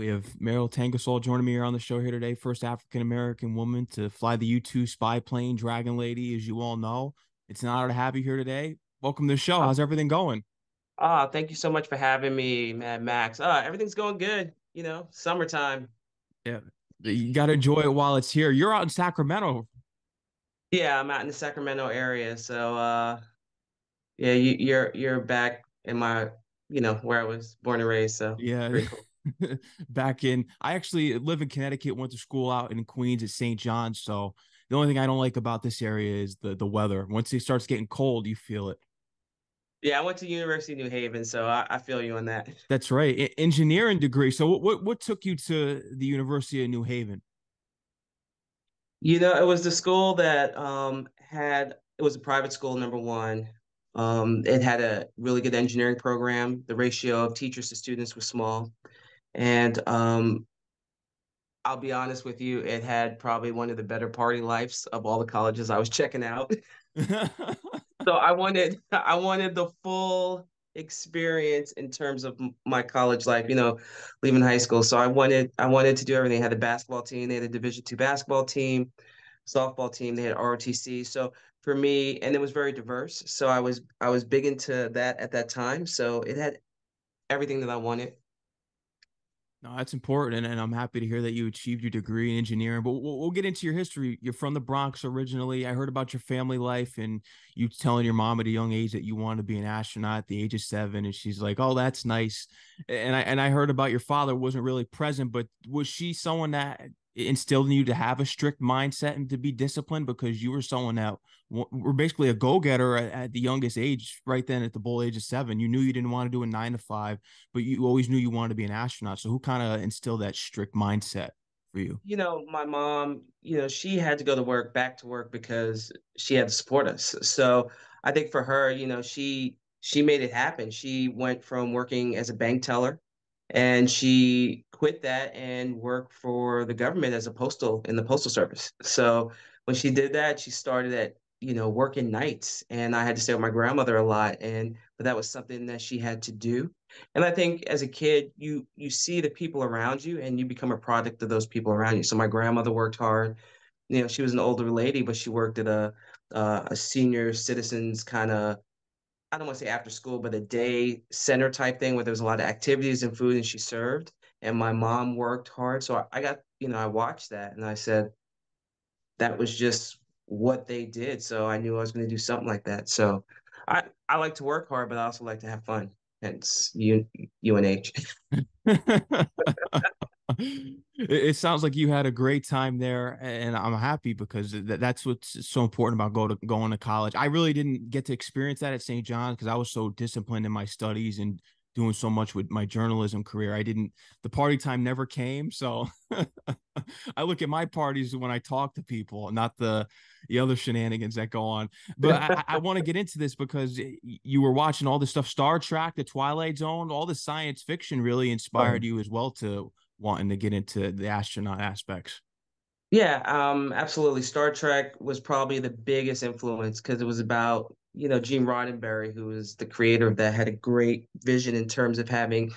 We have Merryl Tengesdal joining me here on the show here today. First African American woman to fly the U 2 spy plane, Dragon Lady, as you all know. It's an honor to have you here today. Welcome to the show. How's everything going? Ah, thank you so much for having me, man, Max. Ah, everything's going good. You know, summertime. Yeah, you got to enjoy it while it's here. You're out in Sacramento. Yeah, I'm out in the Sacramento area. So, uh, yeah, you, you're you're back in my, you know, where I was born and raised. So yeah, cool. back in. I actually live in Connecticut. Went to school out in Queens at St. John's. So the only thing I don't like about this area is the the weather. Once it starts getting cold, you feel it. Yeah, I went to University of New Haven, so I, I feel you on that. That's right, I- engineering degree. So what, what what took you to the University of New Haven? You know, it was the school that um, had it was a private school. Number one, um, it had a really good engineering program. The ratio of teachers to students was small, and um, I'll be honest with you, it had probably one of the better party lives of all the colleges I was checking out. so I wanted I wanted the full experience in terms of my college life, you know, leaving high school. So I wanted I wanted to do everything. They had a basketball team, they had a division two basketball team, softball team, they had ROTC. So for me, and it was very diverse. So I was I was big into that at that time. So it had everything that I wanted. No, that's important, and, I'm happy to hear that you achieved your degree in engineering. But we'll, we'll, get into your history. You're from the Bronx originally. I heard about your family life and you telling your mom at a young age that you wanted to be an astronaut at the age of seven, and she's like, "Oh, that's nice." And I and I heard about your father wasn't really present, but was she someone that instilled in you to have a strict mindset and to be disciplined because you were someone that were basically a go-getter at, at, the youngest age right then at the bull age of seven. You knew you didn't want to do a nine to five but you always knew you wanted to be an astronaut. So who kind of instilled that strict mindset for you? You know my mom you know she had to go to work back to work because she had to support us. So i think for her you know she she made it happen. She went from working as a bank teller and she quit that and work for the government as a postal in the postal service. So when she did that, she started at you know working nights, and I had to stay with my grandmother a lot, and but that was something that she had to do. And I think as a kid, you you see the people around you, and you become a product of those people around you. So my grandmother worked hard. You know, she was an older lady, but she worked at a uh, a senior citizens kind of I don't want to say after school, but a day center type thing where there was a lot of activities and food and she served. And my mom worked hard. So I, I got, you know, I watched that and I said, that was just what they did. So I knew I was going to do something like that. So I, I like to work hard, but I also like to have fun. Hence U, UNH. it sounds like you had a great time there and i'm happy because that's what's so important about go to, going to college i really didn't get to experience that at st john's because i was so disciplined in my studies and doing so much with my journalism career i didn't the party time never came so i look at my parties when i talk to people not the the other shenanigans that go on but i, I want to get into this because you were watching all this stuff star trek the twilight zone all the science fiction really inspired oh. you as well to wanting to get into the astronaut aspects? Yeah, um, absolutely. Star Trek was probably the biggest influence because it was about, you know, Gene Roddenberry, who was the creator of that, had a great vision in terms of having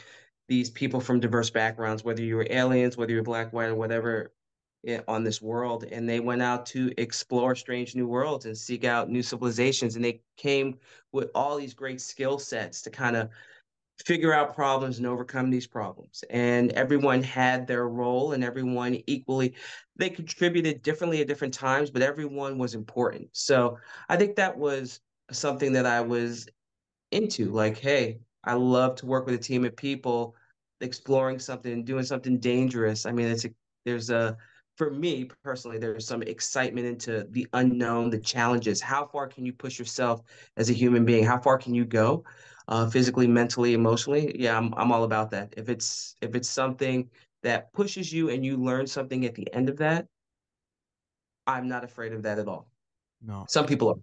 these people from diverse backgrounds, whether you were aliens, whether you're black, white, or whatever eh, on this world. And they went out to explore strange new worlds and seek out new civilizations. And they came with all these great skill sets to kind of figure out problems and overcome these problems. And everyone had their role and everyone equally, they contributed differently at different times, but everyone was important. So I think that was something that I was into. Like, hey, I love to work with a team of people exploring something, doing something dangerous. I mean, it's a, there's a, for me personally, there's some excitement into the unknown, the challenges. How far can you push yourself as a human being? How far can you go? uh, physically, mentally, emotionally, yeah, I'm I'm all about that. If it's if it's something that pushes you and you learn something at the end of that, I'm not afraid of that at all. No, some people are.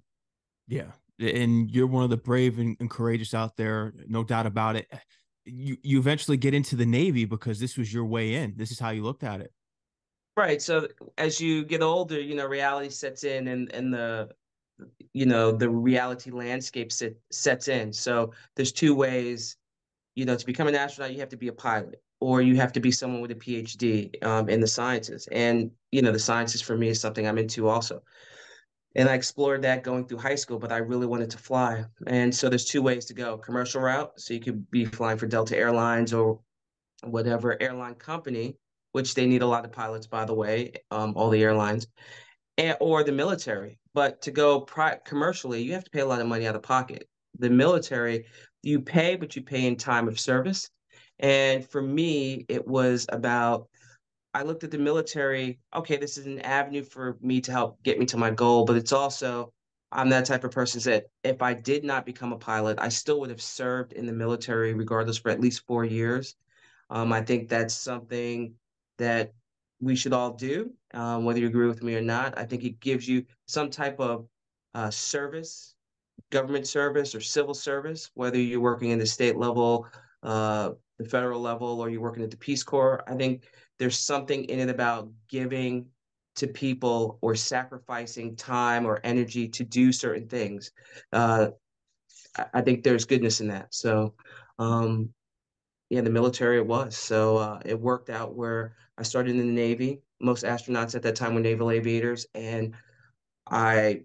Yeah, and you're one of the brave and, and courageous out there, no doubt about it. You you eventually get into the Navy because this was your way in. This is how you looked at it. Right. So as you get older, you know, reality sets in and and the you know the reality landscape set, sets in so there's two ways you know to become an astronaut you have to be a pilot or you have to be someone with a PhD um, in the sciences. And you know, the sciences for me is something I'm into also. And I explored that going through high school, but I really wanted to fly. And so there's two ways to go: commercial route, so you could be flying for Delta Airlines or whatever airline company, which they need a lot of pilots, by the way, um, all the airlines, and, or the military. But to go pri- commercially, you have to pay a lot of money out of pocket. The military, you pay, but you pay in time of service. And for me, it was about I looked at the military. Okay, this is an avenue for me to help get me to my goal, but it's also I'm that type of person that if I did not become a pilot, I still would have served in the military regardless for at least four years. Um, I think that's something that we should all do, um, whether you agree with me or not. I think it gives you some type of uh, service, government service or civil service, whether you're working in the state level, uh, the federal level, or you're working at the Peace Corps. I think there's something in it about giving to people or sacrificing time or energy to do certain things. Uh, I think there's goodness in that. So, um, yeah, the military it was. So uh, it worked out where I started in the Navy. Most astronauts at that time were naval aviators, and I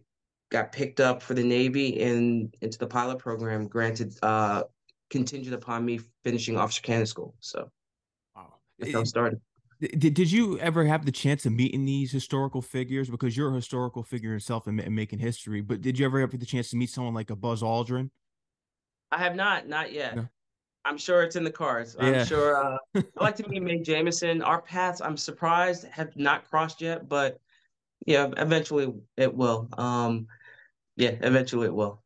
got picked up for the Navy and into the pilot program. Granted, uh, contingent upon me finishing officer candidate school. So, wow, that's how it started. Did, did you ever have the chance of meeting these historical figures? Because you're a historical figure yourself and, and making history, but did you ever have the chance to meet someone like a Buzz Aldrin? I have not, not yet. No. I'm sure it's in the cards. Yeah. I'm sure. Uh, I like to meet Mae Jemison. Our paths, I'm surprised, have not crossed yet, but yeah, eventually it will. Um, yeah, eventually it will.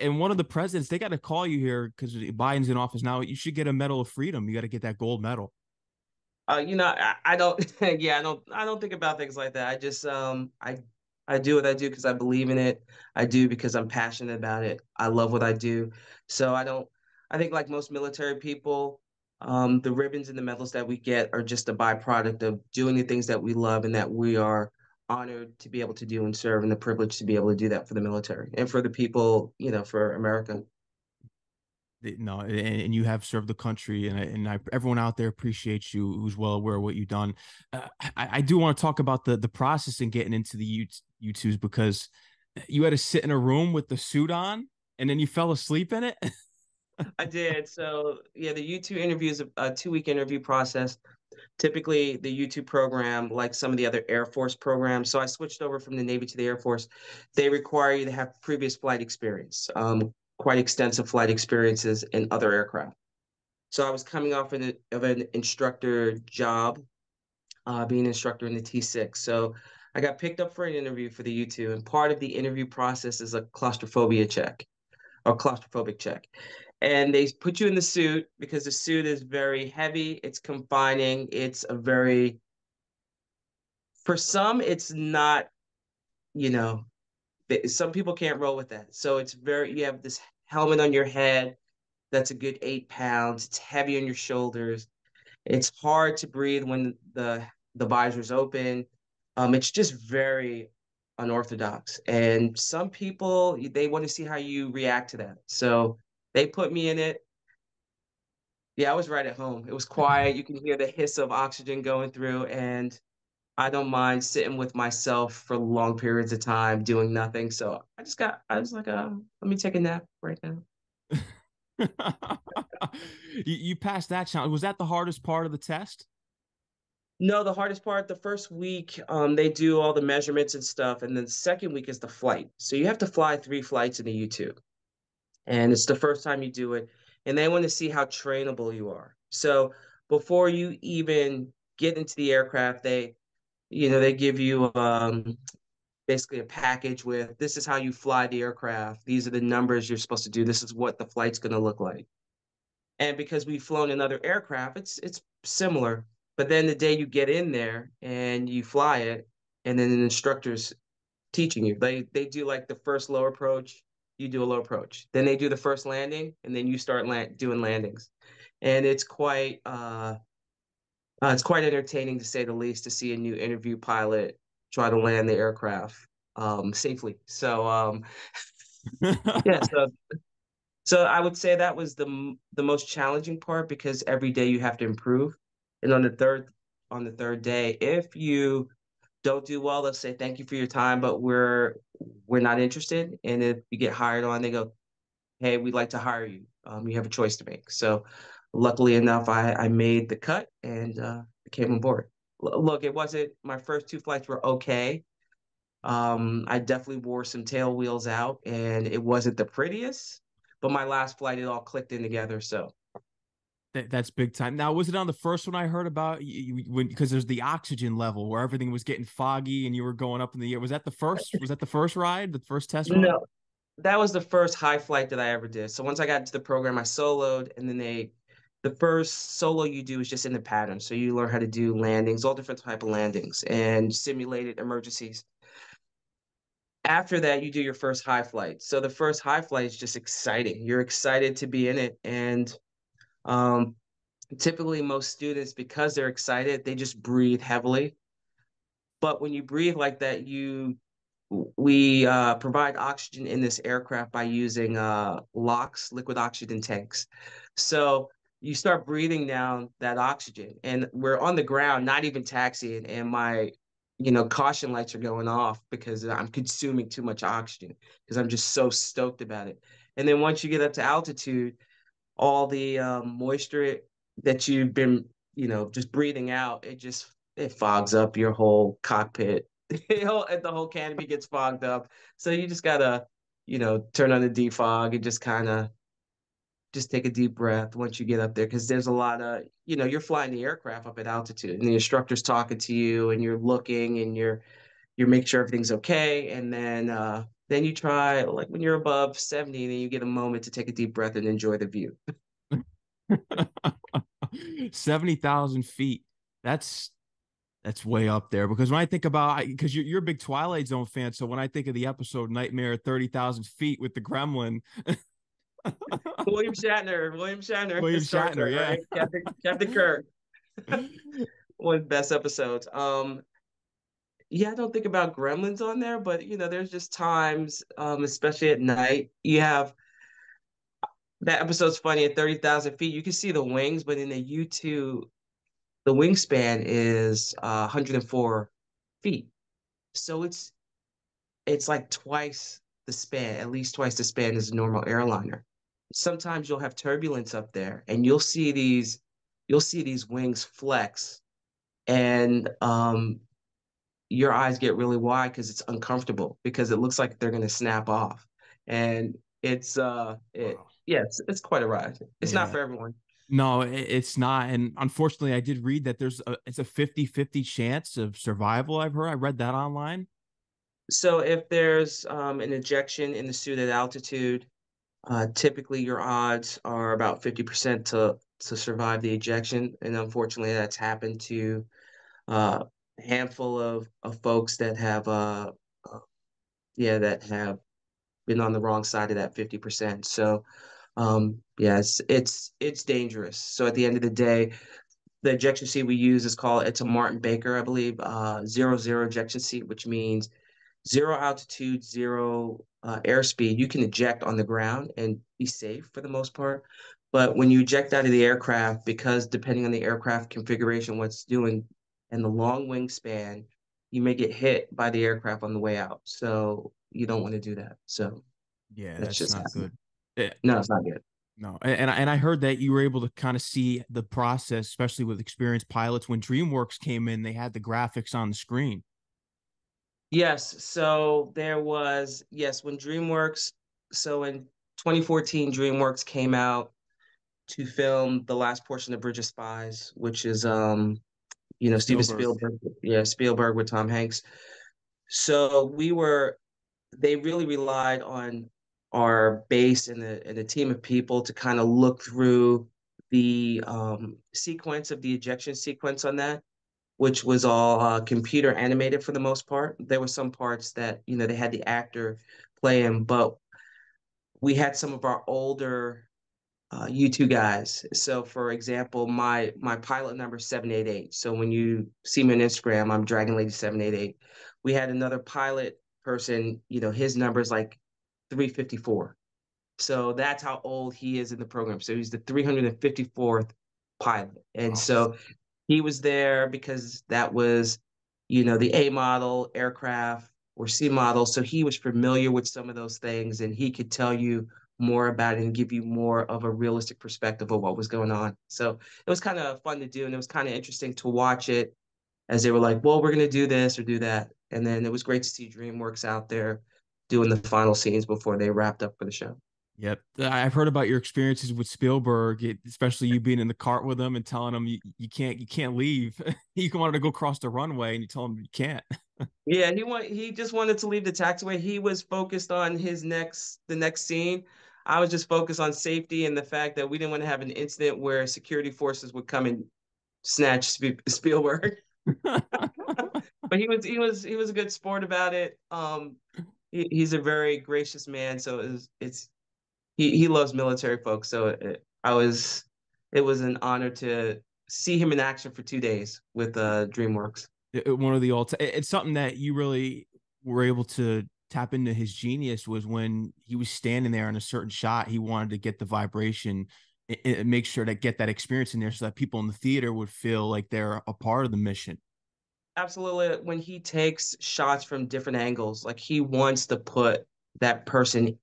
And one of the presidents, they got to call you here because Biden's in office now. You should get a Medal of Freedom. You got to get that gold medal. Uh, you know, I, I don't. yeah, I don't. I don't think about things like that. I just, um, I, I do what I do because I believe in it. I do because I'm passionate about it. I love what I do. So I don't. I think, like most military people, um, the ribbons and the medals that we get are just a byproduct of doing the things that we love and that we are honored to be able to do and serve, and the privilege to be able to do that for the military and for the people, you know, for America. No, and, and you have served the country, and I, and I, everyone out there appreciates you, who's well aware of what you've done. Uh, I, I, do want to talk about the the process and getting into the U U2s because you had to sit in a room with the suit on, and then you fell asleep in it. I did. So yeah, the U2 interview is a, a two week interview process. Typically, the U2 program, like some of the other Air Force programs, so I switched over from the Navy to the Air Force. They require you to have previous flight experience, um, quite extensive flight experiences in other aircraft. So I was coming off of an instructor job, uh, being an instructor in the T6. So I got picked up for an interview for the U2, and part of the interview process is a claustrophobia check or claustrophobic check and they put you in the suit because the suit is very heavy it's confining it's a very for some it's not you know some people can't roll with that. So it's very you have this helmet on your head that's a good eight pounds. It's heavy on your shoulders. It's hard to breathe when the the visor's open. Um, it's just very unorthodox. And some people they want to see how you react to that. So they put me in it. Yeah, I was right at home. It was quiet. You can hear the hiss of oxygen going through, and I don't mind sitting with myself for long periods of time doing nothing. So I just got, I was like, uh, let me take a nap right now. you, you passed that challenge. Was that the hardest part of the test? No, the hardest part, the first week, um, they do all the measurements and stuff. And then the second week is the flight. So you have to fly three flights in the U2 and it's the first time you do it and they want to see how trainable you are so before you even get into the aircraft they you know they give you um, basically a package with this is how you fly the aircraft. These are the numbers you're supposed to do. This is what the flight's going to look like. And because we've flown in other aircraft it's it's similar. But then the day you get in there and you fly it and then an instructor's teaching you. They they do like the first low approach you do a low approach. Then they do the first landing, and then you start land- doing landings, and it's quite uh, uh, it's quite entertaining to say the least to see a new interview pilot try to land the aircraft um, safely. So um, yeah, so So I would say that was the the most challenging part because every day you have to improve. And on the third on the third day, if you don't do well, they'll say thank you for your time, but we're we're not interested. And if you get hired on, they go, hey, we'd like to hire you. Um, you have a choice to make. So luckily enough, I, I made the cut and uh, came on board. L- look, it wasn't my first two flights were okay. Um, I definitely wore some tail wheels out and it wasn't the prettiest, but my last flight, it all clicked in together. So that, that's big time. Now, was it on the first one I heard about you, when because there's the oxygen level where everything was getting foggy and you were going up in the air? Was that the first? Was that the first ride? The first test ride? No, that was the first high flight that I ever did. So once I got into the program, I soloed, and then they, the first solo you do is just in the pattern. So you learn how to do landings, all different type of landings, and simulated emergencies. After that, you do your first high flight. So the first high flight is just exciting. You're excited to be in it, and um, typically, most students, because they're excited, they just breathe heavily. But when you breathe like that, you we uh, provide oxygen in this aircraft by using uh, liquid oxygen tanks. So you start breathing down that oxygen, and we're on the ground, not even taxiing, and my you know caution lights are going off because I'm consuming too much oxygen because I'm just so stoked about it. And then once you get up to altitude, all the um, moisture that you've been, you know, just breathing out, it just it fogs up your whole cockpit. the whole canopy gets fogged up. So you just gotta, you know, turn on the defog and just kind of just take a deep breath once you get up there because there's a lot of you know you're flying the aircraft up at altitude and the instructor's talking to you and you're looking and you're you're making sure everything's okay and then uh then you try like when you're above 70 and then you get a moment to take a deep breath and enjoy the view 70,000 feet. That's that's way up there because when I think about because you're, you're a big Twilight Zone fan, so when I think of the episode Nightmare thirty thousand feet with the Gremlin, William Shatner, William Shatner, William Shatner, yeah, right? Captain, Captain Kirk, one of the best episodes. Um, yeah, I don't think about Gremlins on there, but you know, there's just times, um, especially at night, you have that episode's funny at 30,000 feet. You can see the wings, but in the U2, the wingspan is uh, 104 feet. So it's it's like twice the span, at least twice the span as a normal airliner. Sometimes you'll have turbulence up there and you'll see these you'll see these wings flex and um, your eyes get really wide because it's uncomfortable because it looks like they're going to snap off. And it's uh it, wow yeah, it's, it's quite a ride. It's yeah. not for everyone. No, it's not. And unfortunately, I did read that there's a it's a 50-50 chance of survival. I've heard. I read that online. So if there's um, an ejection in the suit at altitude, uh, typically your odds are about 50% to to survive the ejection. And unfortunately, that's happened to uh, a handful of, of folks that have uh, uh yeah, that have been on the wrong side of that 50%. So um, yes, it's it's dangerous. So at the end of the day, the ejection seat we use is called it's a Martin Baker, I believe, uh, zero zero ejection seat, which means zero altitude, zero uh, airspeed. You can eject on the ground and be safe for the most part. But when you eject out of the aircraft, because depending on the aircraft configuration, what's doing, and the long wingspan, you may get hit by the aircraft on the way out. So you don't want to do that. So yeah, that's, that's just not happening. good. Yeah. No, it's not good. No, and and I heard that you were able to kind of see the process, especially with experienced pilots. When DreamWorks came in, they had the graphics on the screen. Yes, so there was yes when DreamWorks. So in 2014, DreamWorks came out to film the last portion of Bridge of Spies, which is um, you know, Steven Spielberg, yeah, Spielberg with Tom Hanks. So we were, they really relied on our base and the and a team of people to kind of look through the um, sequence of the ejection sequence on that, which was all uh, computer animated for the most part. There were some parts that you know they had the actor playing, but we had some of our older uh, U2 guys. So, for example, my my pilot number seven eight eight. So when you see me on Instagram, I'm Dragon Lady seven eight eight. We had another pilot person. You know, his number is like 354. So that's how old he is in the program. So he's the 354th pilot. And so he was there because that was, you know, the A model aircraft or C model. So he was familiar with some of those things and he could tell you more about it and give you more of a realistic perspective of what was going on. So it was kind of fun to do and it was kind of interesting to watch it as they were like, well, we're going to do this or do that. And then it was great to see DreamWorks out there doing the final scenes before they wrapped up for the show. Yep. I've heard about your experiences with Spielberg, especially you being in the cart with him and telling him you, you can't you can't leave. he wanted to go across the runway and you told him you can't. yeah, he want he just wanted to leave the taxiway. He was focused on his next the next scene. I was just focused on safety and the fact that we didn't want to have an incident where security forces would come and snatch Spielberg. but he was he was he was a good sport about it. Um, he, he's a very gracious man, so it's it's he he loves military folks. So it, I was it was an honor to see him in action for two days with uh, DreamWorks. One of the all. It's something that you really were able to tap into his genius was when he was standing there in a certain shot. He wanted to get the vibration and make sure to get that experience in there so that people in the theater would feel like they're a part of the mission absolutely when he takes shots from different angles like he wants to put that person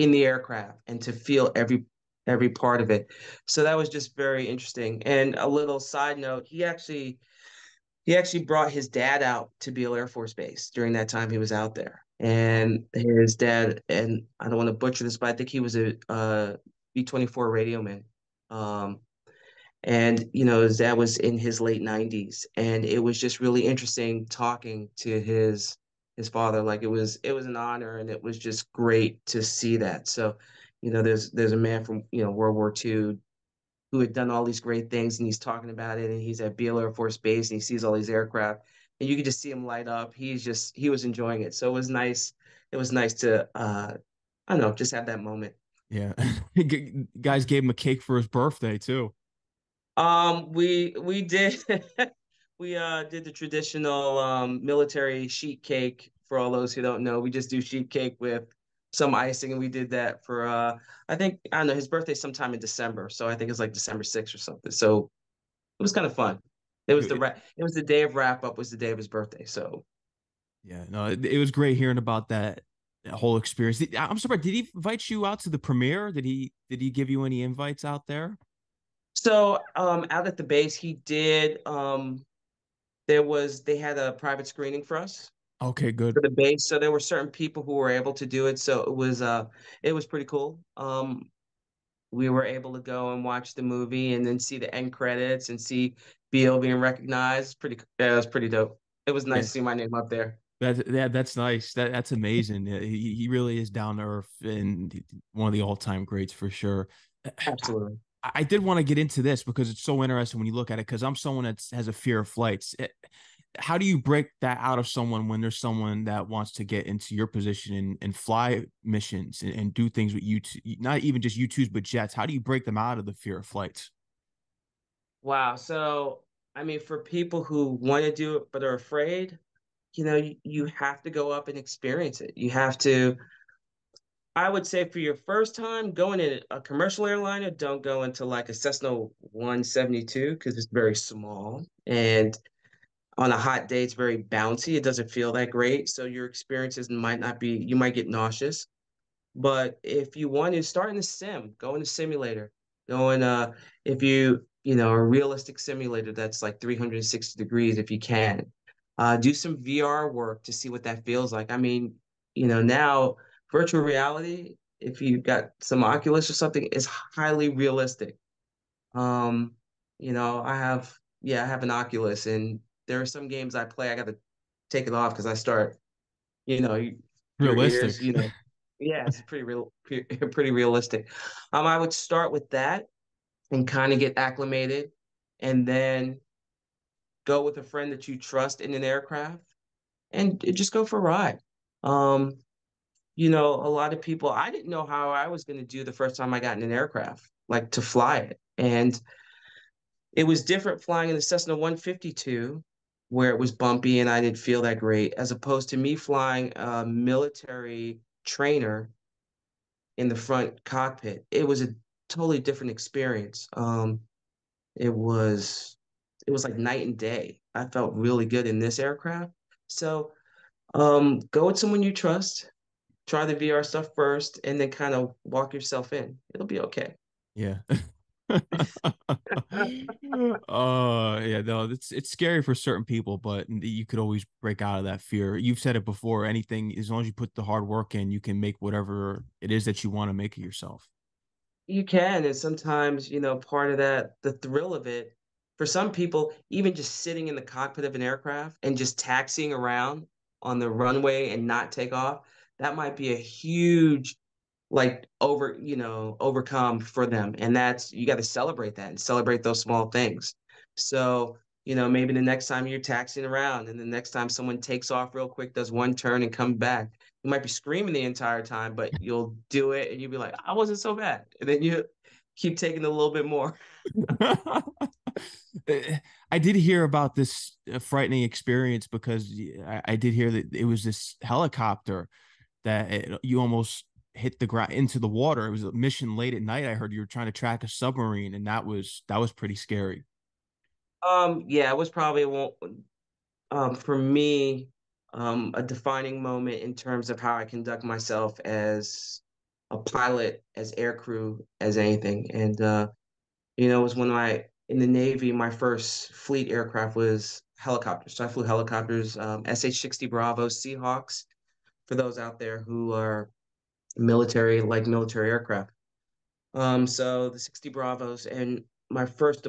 in the aircraft and to feel every every part of it. So that was just very interesting. And a little side note he actually he actually brought his dad out to Beale Air Force Base during that time he was out there. And his dad and I don't want to butcher this but I think he was a uh, B-24 radio man um, and you know his dad was in his late 90s and it was just really interesting talking to his his father like it was it was an honor and it was just great to see that. So you know there's there's a man from you know world war ii who had done all these great things and he's talking about it and he's at Beale Air Force Base and he sees all these aircraft and you could just see him light up. He's just he was enjoying it. So it was nice it was nice to uh i don't know just have that moment. Yeah. Guys gave him a cake for his birthday too. Um, we we did we uh did the traditional um military sheet cake for all those who don't know. We just do sheet cake with some icing, and we did that for uh I think I don't know his birthday sometime in December, so I think it's like December 6th or something. So it was kind of fun. It was the it was the day of wrap up was the day of his birthday. So yeah, no, it, it was great hearing about that, that whole experience. I'm surprised. Did he invite you out to the premiere? Did he did he give you any invites out there? So um, out at the base, he did. Um, there was they had a private screening for us. Okay, good. For the base, so there were certain people who were able to do it. So it was uh, it was pretty cool. Um, we were able to go and watch the movie and then see the end credits and see Beale being recognized. Pretty, yeah, it was pretty dope. It was nice yeah. to see my name up there. That yeah, that's nice. That that's amazing. he he really is down to earth and one of the all time greats for sure. Absolutely. I did want to get into this because it's so interesting when you look at it. Because I'm someone that has a fear of flights. It, eh, how do you break that out of someone when there's someone that wants to get into your position and, and fly missions and, and do things with you, not even just U2s, but jets? How do you break them out of the fear of flights? Wow. So, I mean, for people who want to do it but are afraid, you know, you, you have to go up and experience it. You have to I would say for your first time going in a commercial airliner, don't go into like a Cessna 172 because it's very small. And on a hot day, it's very bouncy. It doesn't feel that great. So your experiences might not be, you might get nauseous. But if you want to start in the sim, go in the simulator. Go in, uh, if you, you know, a realistic simulator that's like 360 degrees if you can. Uh, do some VR work to see what that feels like. I mean, you know, now virtual reality, if you've got some Oculus or something, is highly realistic. Um, you know, I have yeah, I have an Oculus, and there are some games I play. I got to take it off because I start, you know, realistic. Ears, you know, yeah, it's pretty real, pretty realistic. Um, I would start with that and kind of get acclimated, and then go with a friend that you trust in an aircraft, and just go for a ride. Um, you know, a lot of people, I didn't know how I was going to do the first time I got in an aircraft, like to fly it. And it was different flying in the Cessna 152, where it was bumpy and I didn't feel that great, as opposed to me flying a military trainer in the front cockpit. It was a totally different experience. Um, it was it was like night and day. I felt really good in this aircraft. So um, go with someone you trust. Try the VR stuff first, and then kind of walk yourself in. It'll be okay. Yeah. oh yeah, no, it's it's scary for certain people, but you could always break out of that fear. You've said it before. Anything, as long as you put the hard work in, you can make whatever it is that you want to make it yourself. You can, and sometimes you know part of that, the thrill of it. For some people, even just sitting in the cockpit of an aircraft and just taxiing around on the runway and not take off, that might be a huge like over you know overcome for them. And that's you got to celebrate that and celebrate those small things. So you know maybe the next time you're taxiing around and the next time someone takes off real quick does one turn and come back you might be screaming the entire time but you'll do it and you'll be like i wasn't so bad. And then you keep taking a little bit more. I did hear about this uh, frightening experience because I did hear that it was this helicopter that it, you almost hit the ground into the water. It was a mission late at night. I heard you were trying to track a submarine, and that was that was pretty scary. Um, yeah, it was probably um for me um a defining moment in terms of how I conduct myself as a pilot, as air crew, as anything. And uh, you know, it was when I in the Navy, my first fleet aircraft was helicopters. So I flew helicopters, um, SH-60 Bravo Seahawks. For those out there who are military like military aircraft. Um, so the 60 Bravos and my first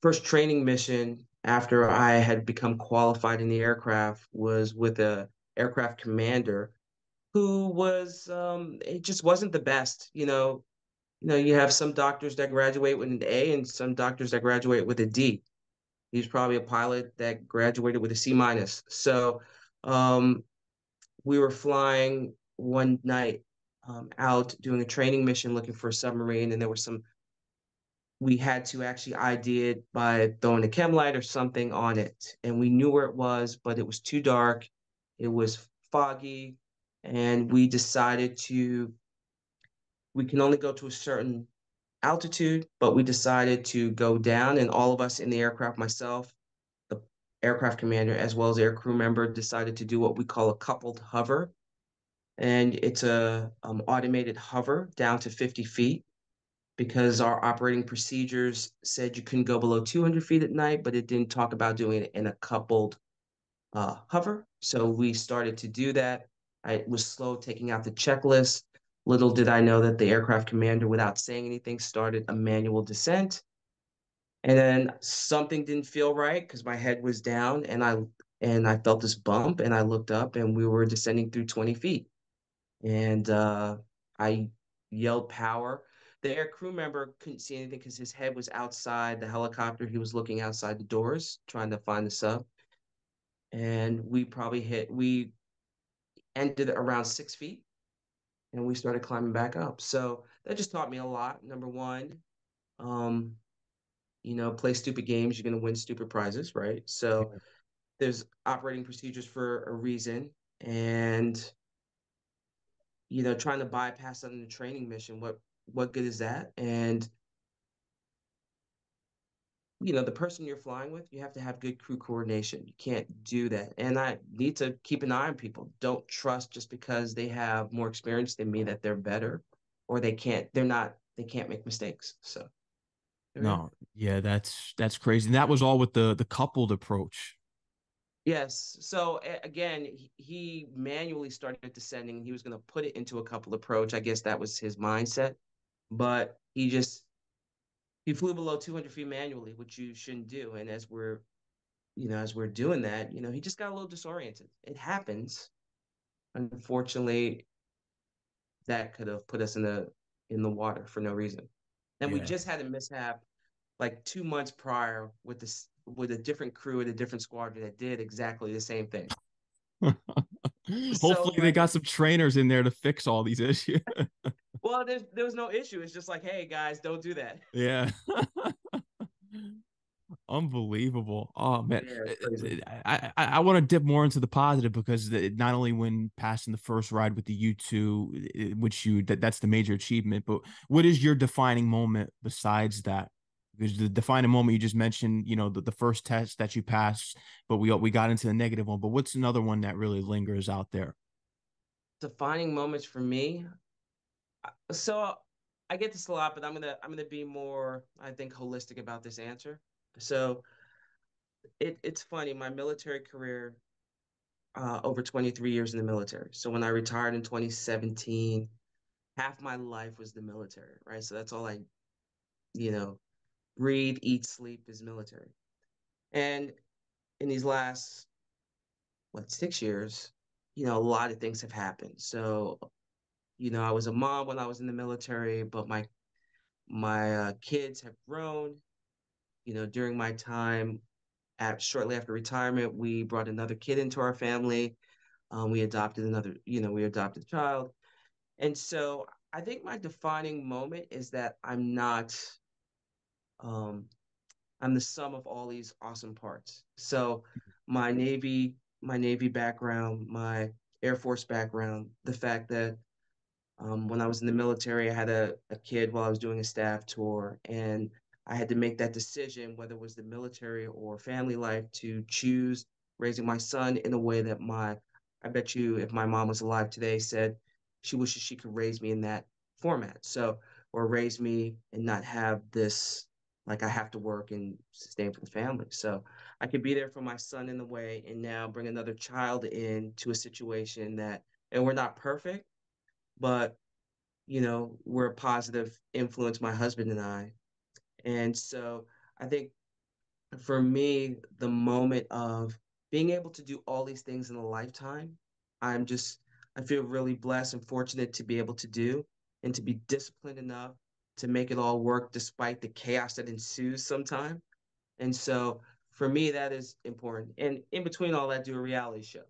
first training mission after I had become qualified in the aircraft was with a aircraft commander who was um, it just wasn't the best, you know. You know, you have some doctors that graduate with an A and some doctors that graduate with a D. He's probably a pilot that graduated with a C minus. So um, we were flying one night um, out doing a training mission looking for a submarine, and there was some. We had to actually ID it by throwing a chem light or something on it, and we knew where it was, but it was too dark. It was foggy, and we decided to. We can only go to a certain altitude, but we decided to go down, and all of us in the aircraft, myself, aircraft commander, as well as air crew member, decided to do what we call a coupled hover and it's a um, automated hover down to 50 feet because our operating procedures said you couldn't go below 200 feet at night, but it didn't talk about doing it in a coupled uh, hover. So we started to do that. I was slow taking out the checklist. Little did I know that the aircraft commander, without saying anything, started a manual descent. And then something didn't feel right because my head was down and I and I felt this bump and I looked up and we were descending through 20 feet and uh, I yelled power. The air crew member couldn't see anything because his head was outside the helicopter. He was looking outside the doors trying to find the sub. And we probably hit, we ended around six feet and we started climbing back up. So that just taught me a lot. Number one, um, you know, play stupid games, you're going to win stupid prizes, right? So there's operating procedures for a reason. And you know, trying to bypass that in the training mission, what what good is that? And you know, the person you're flying with, you have to have good crew coordination. You can't do that. And I need to keep an eye on people. Don't trust just because they have more experience than me that they're better or they can't, they're not, they can't make mistakes. So no, yeah, that's that's crazy. And that was all with the the coupled approach. Yes. So again, he manually started descending. He was going to put it into a couple approach. I guess that was his mindset, but he just he flew below 200 feet manually, which you shouldn't do. And as we're, you know, as we're doing that, you know, he just got a little disoriented. It happens. Unfortunately, that could have put us in the in the water for no reason. And yeah. we just had a mishap like two months prior with this with a different crew at a different squadron that did exactly the same thing. Hopefully, so, they got some trainers in there to fix all these issues. well, there's there was no issue. It's just like, hey guys, don't do that. Yeah. Unbelievable. Oh man. Yeah, I, I, I want to dip more into the positive because not only when passing the first ride with the U2, which you that that's the major achievement, but what is your defining moment besides that? Because the defining moment you just mentioned, you know, the, the first test that you passed, but we we got into the negative one. But what's another one that really lingers out there? Defining moments for me. So I get this a lot, but I'm gonna I'm gonna be more, I think, holistic about this answer. So it, it's funny, my military career, uh, over 23 years in the military. So when I retired in 2017, half my life was the military, right? So that's all I, you know, breathe, eat, sleep is military. And in these last, what, six years, you know, a lot of things have happened. So, you know, I was a mom when I was in the military, but my my uh, kids have grown you know, during my time at shortly after retirement, we brought another kid into our family. Um, we adopted another, you know, we adopted a child. And so I think my defining moment is that I'm not, um, I'm the sum of all these awesome parts. So my Navy, my Navy background, my Air Force background, the fact that um, when I was in the military, I had a, a kid while I was doing a staff tour, and I had to make that decision, whether it was the military or family life, to choose raising my son in a way that my, I bet you, if my mom was alive today, said she wishes she could raise me in that format. So, or raise me and not have this, like I have to work and sustain for the family. So I could be there for my son in the way and now bring another child in to a situation that, and we're not perfect, but you know, we're a positive influence, my husband and I, and so I think for me, the moment of being able to do all these things in a lifetime, I'm just, I feel really blessed and fortunate to be able to do and to be disciplined enough to make it all work despite the chaos that ensues sometime. And so for me, that is important. And in between all that, do a reality show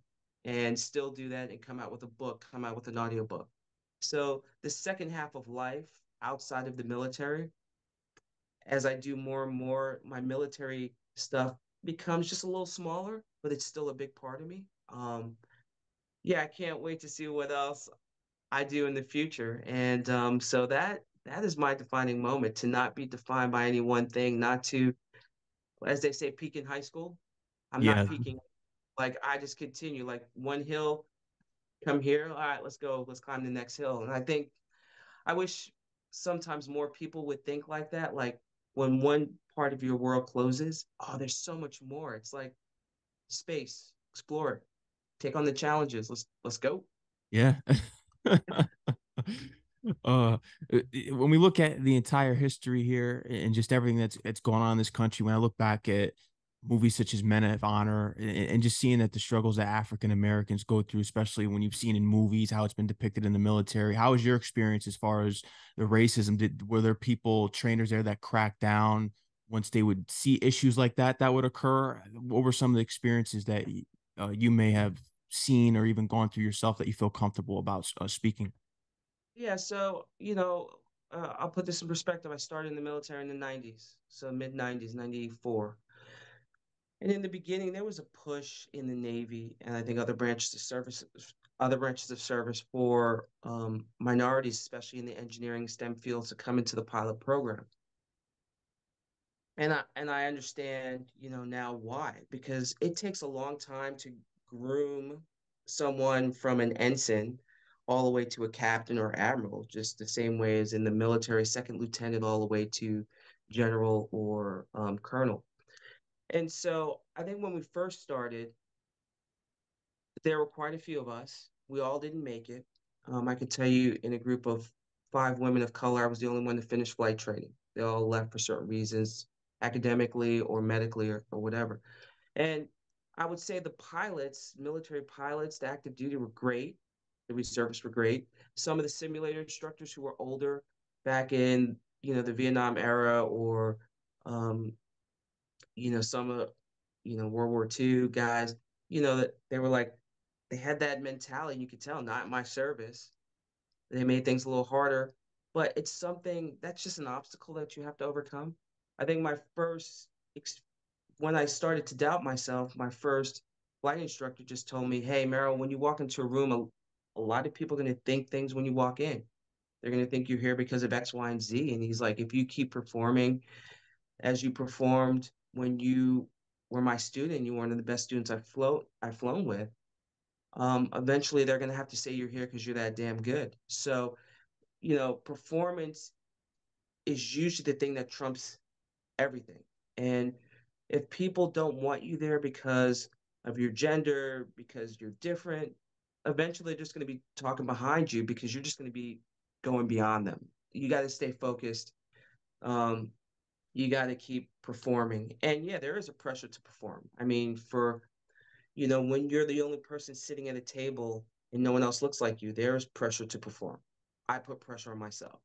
and still do that and come out with a book, come out with an audio book. So the second half of life outside of the military as I do more and more, my military stuff becomes just a little smaller, but it's still a big part of me. Um, yeah, I can't wait to see what else I do in the future. And um, so that that is my defining moment to not be defined by any one thing, not to, as they say, peak in high school. I'm yeah. not peaking. Like I just continue. Like one hill, come here. All right, let's go. Let's climb the next hill. And I think I wish sometimes more people would think like that. Like when one part of your world closes, oh, there's so much more. It's like space, explore, take on the challenges. Let's let's go. Yeah. uh when we look at the entire history here and just everything that's that's going on in this country when i look back at movies such as Men of Honor and, and just seeing that the struggles that African Americans go through, especially when you've seen in movies how it's been depicted in the military. How was your experience as far as the racism? Did were there people trainers there that cracked down once they would see issues like that that would occur? What were some of the experiences that uh, you may have seen or even gone through yourself that you feel comfortable about uh, speaking? Yeah, so you know, uh, I'll put this in perspective. I started in the military in the '90s, so mid '90s, '94 and in the beginning, there was a push in the Navy and I think other branches of service, other branches of service for um, minorities, especially in the engineering STEM fields, to come into the pilot program. And I and I understand, you know, now why because it takes a long time to groom someone from an ensign all the way to a captain or admiral, just the same way as in the military, second lieutenant all the way to general or um, colonel. And so I think when we first started, there were quite a few of us. We all didn't make it. Um, I could tell you in a group of five women of color, I was the only one to finish flight training. They all left for certain reasons, academically or medically or, or whatever. And I would say the pilots, military pilots, the active duty were great. The reservists were great. Some of the simulator instructors who were older back in, you know, the Vietnam era or um, you know, some of, you know, World War II guys, you know, that they were like, they had that mentality. You could tell, not my service. They made things a little harder, but it's something that's just an obstacle that you have to overcome. I think my first when I started to doubt myself, my first flight instructor just told me, "Hey, Merryl, when you walk into a room, a, lot of people are going to think things when you walk in. They're going to think you're here because of X, Y, and Z." And he's like, "If you keep performing as you performed when you were my student, you were one of the best students I've float I've flown with. Um, eventually, they're going to have to say you're here because you're that damn good." So, you know, performance is usually the thing that trumps everything. And if people don't want you there because of your gender, because you're different, eventually just going to be talking behind you because you're just going to be going beyond them. You got to stay focused. Um, you got to keep performing. And yeah, there is a pressure to perform. I mean, for, you know, when you're the only person sitting at a table and no one else looks like you, there is pressure to perform. I put pressure on myself.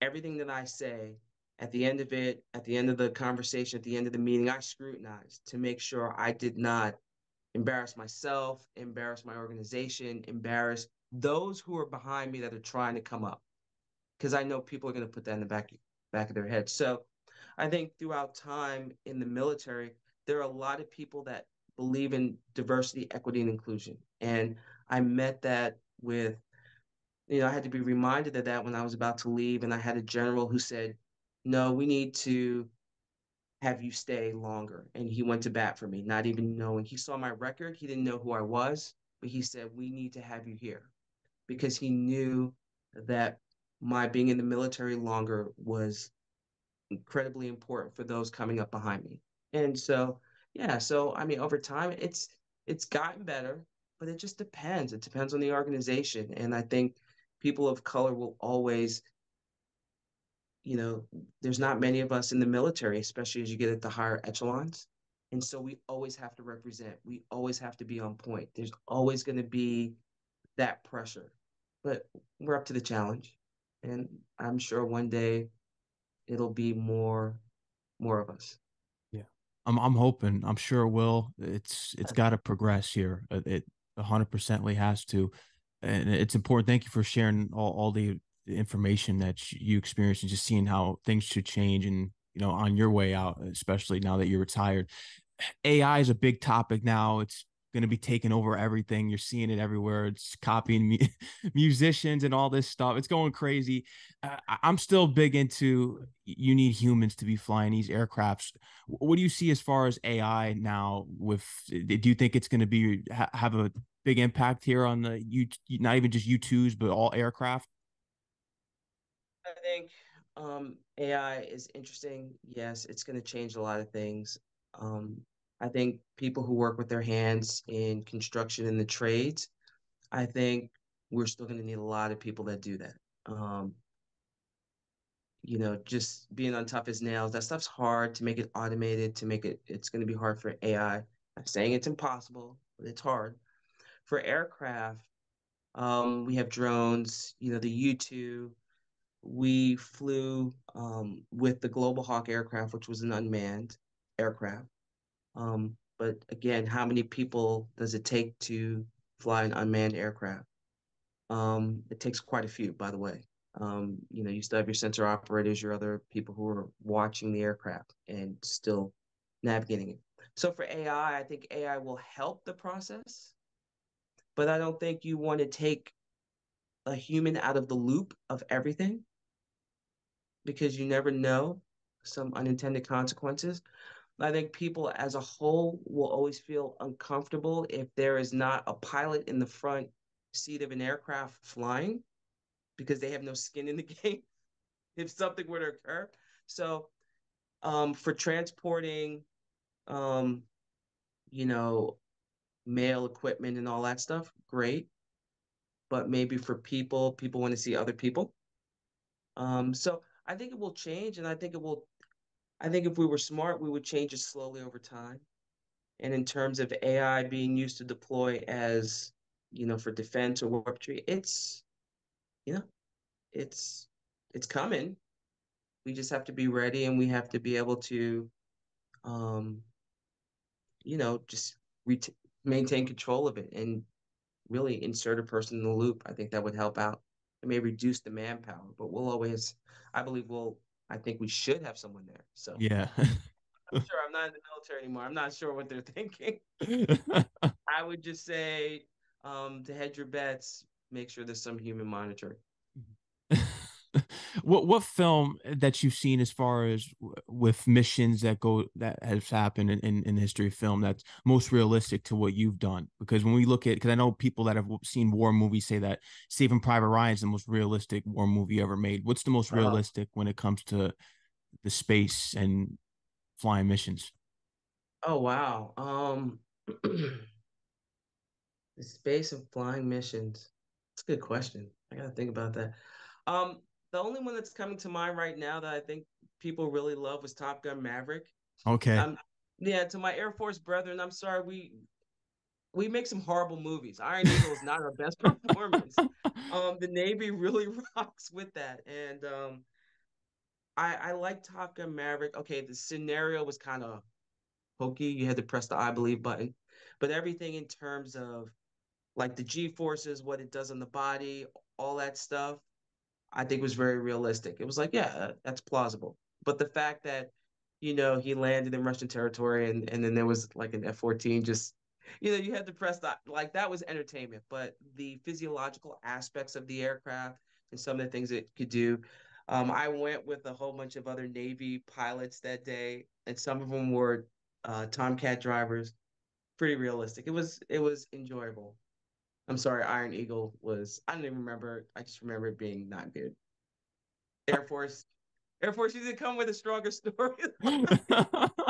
Everything that I say at the end of it, at the end of the conversation, at the end of the meeting, I scrutinized to make sure I did not embarrass myself, embarrass my organization, embarrass those who are behind me that are trying to come up. Because I know people are going to put that in the back back of their head. So I think throughout time in the military, there are a lot of people that believe in diversity, equity, and inclusion. And I met that with, you know, I had to be reminded of that when I was about to leave. And I had a general who said, no, we need to have you stay longer. And he went to bat for me, not even knowing. He saw my record. He didn't know who I was, but he said, we need to have you here because he knew that my being in the military longer was incredibly important for those coming up behind me. And so, yeah, so I mean, over time, it's it's gotten better, but it just depends. It depends on the organization, and I think people of color will always you know, there's not many of us in the military, especially as you get at the higher echelons. And so we always have to represent. We always have to be on point. There's always going to be that pressure. But we're up to the challenge. And I'm sure one day it'll be more more of us. Yeah. I'm I'm hoping. I'm sure it will. It's it's got to progress here. It 100% has to. And it's important. Thank you for sharing all, all the the information that you experienced and just seeing how things should change and you know on your way out especially now that you're retired. Ai is a big topic now. It's going to be taking over everything. You're seeing it everywhere. It's copying me, musicians and all this stuff. It's going crazy. Uh, i'm still big into you need humans to be flying these aircrafts. What do you see as far as ai now with do you think it's going to be have a big impact here on the you not even just u2s but all aircraft think um, AI is interesting. Yes, it's going to change a lot of things. Um, I think people who work with their hands in construction and the trades, I think we're still going to need a lot of people that do that. Um, you know, just being on Tough as Nails, that stuff's hard to make it automated, to make it, it's going to be hard for AI. I'm saying it's impossible, but it's hard. For aircraft, um, we have drones, you know, the U2, we flew um, with the Global Hawk aircraft, which was an unmanned aircraft. Um, but again, how many people does it take to fly an unmanned aircraft? Um, it takes quite a few, by the way. Um, you know, you still have your sensor operators, your other people who are watching the aircraft and still navigating it. So for AI, I think AI will help the process, but I don't think you want to take a human out of the loop of everything because you never know some unintended consequences. I think people as a whole will always feel uncomfortable if there is not a pilot in the front seat of an aircraft flying because they have no skin in the game if something were to occur. So, um, for transporting, um, you know, mail equipment and all that stuff, great. But maybe for people, people want to see other people. Um, so I think it will change, and I think it will. I think if we were smart, we would change it slowly over time. And in terms of AI being used to deploy as, you know, for defense or weaponry, it's, you know, it's it's coming. We just have to be ready, and we have to be able to, um, you know, just ret- maintain control of it and really insert a person in the loop. I think that would help out. It may reduce the manpower, but we'll always, I believe we'll, I think we should have someone there. So yeah. I'm sure. I'm not in the military anymore. I'm not sure what they're thinking. I would just say um, to hedge your bets, make sure there's some human monitoring. what what film that you've seen as far as with missions that go that has happened in, in, in history of film that's most realistic to what you've done? Because when we look at because i know people that have seen war movies say that saving private ryan is the most realistic war movie ever made. What's the most uh-huh. realistic when it comes to the space and flying missions? Oh wow. Um the space of flying missions. It's a good question. I gotta think about that. Um the only one that's coming to mind right now that I think people really love was Top Gun Maverick. Okay. Um, yeah, to my Air Force brethren, I'm sorry we we make some horrible movies. Iron Eagle is not our best performance. um, the Navy really rocks with that, and um, I I like Top Gun Maverick. Okay, the scenario was kind of hokey. You had to press the I believe button, but everything in terms of like the G forces, what it does on the body, all that stuff, I think was very realistic. It was like, yeah, that's plausible. But the fact that, you know, he landed in Russian territory and, and then there was like an F 14 just, you know, you had to press that. Like that was entertainment. But the physiological aspects of the aircraft and some of the things it could do. Um, I went with a whole bunch of other Navy pilots that day, and some of them were uh, Tomcat drivers. Pretty realistic. It was it was enjoyable. I'm sorry, Iron Eagle was I don't even remember. I just remember it being not good. Air Force, Air Force, you did come with a stronger story. Oh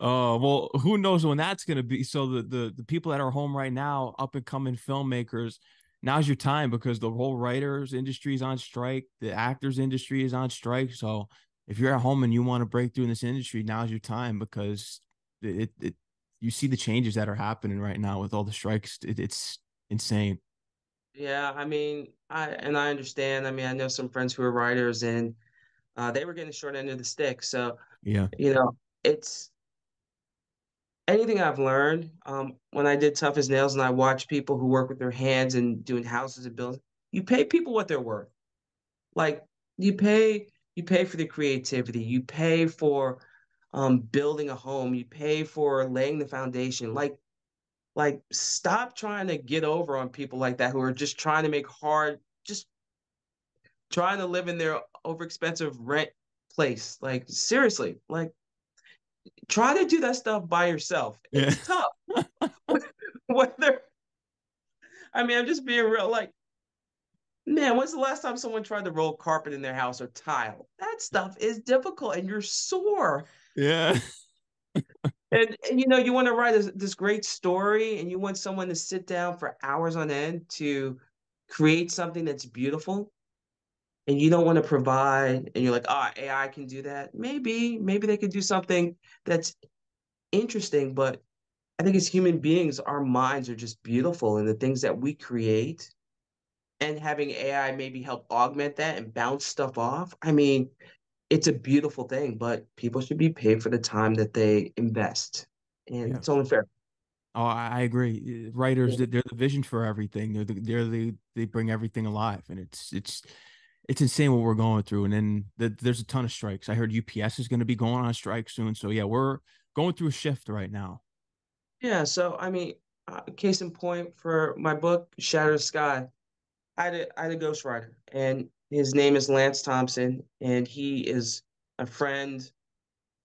uh, well, who knows when that's gonna be? So the the the people that are home right now, up and coming filmmakers, now's your time because the whole writers industry is on strike, the actors industry is on strike. So if you're at home and you want to break through in this industry, now's your time because it, it you see the changes that are happening right now with all the strikes. It, it's insane. Yeah, I mean, I and I understand. I mean, I know some friends who are writers, and uh, they were getting the short end of the stick. So yeah, you know, it's anything I've learned um, when I did Tough as Nails, and I watch people who work with their hands and doing houses and buildings. You pay people what they're worth. Like you pay, you pay for the creativity. You pay for um, building a home, you pay for laying the foundation. Like, like stop trying to get over on people like that who are just trying to make hard, just trying to live in their overexpensive rent place. Like seriously, like try to do that stuff by yourself. It's yeah. tough. Whether I mean, I'm just being real. Like, man, when's the last time someone tried to roll carpet in their house or tile? That stuff is difficult, and you're sore. Yeah. and, and you know, you want to write this, this great story and you want someone to sit down for hours on end to create something that's beautiful and you don't want to provide and you're like ah oh, ai can do that maybe maybe they could do something that's interesting but i think as human beings our minds are just beautiful and the things that we create and having ai maybe help augment that and bounce stuff off i mean it's a beautiful thing, but people should be paid for the time that they invest, and yeah. it's only fair. Oh, I agree. Writers, yeah. they're the vision for everything. They're the, they're the, they bring everything alive, and it's it's it's insane what we're going through. And then the, there's a ton of strikes. I heard UPS is going to be going on strike soon. So yeah, we're going through a shift right now. Yeah. So I mean, uh, case in point for my book, Shatter the Sky, I had a, I had a ghostwriter, and his name is Lance Thompson, and he is a friend.